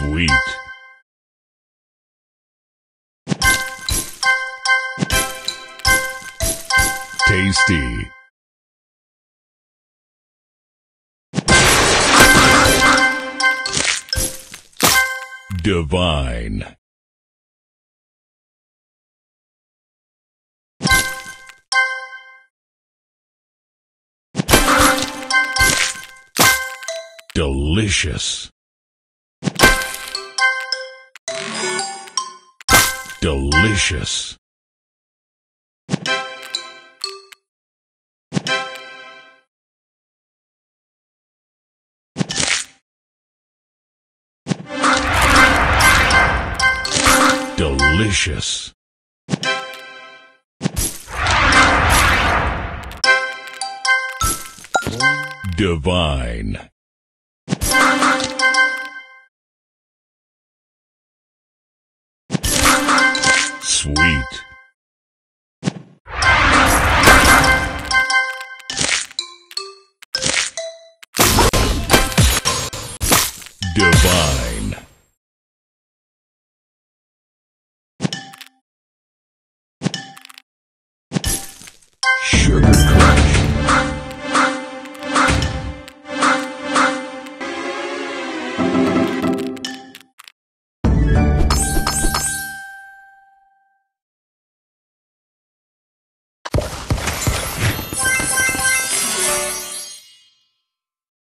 Sweet. Tasty. Divine. Delicious. Delicious. Delicious. Divine. Sweet. Divine. Sugar Crush.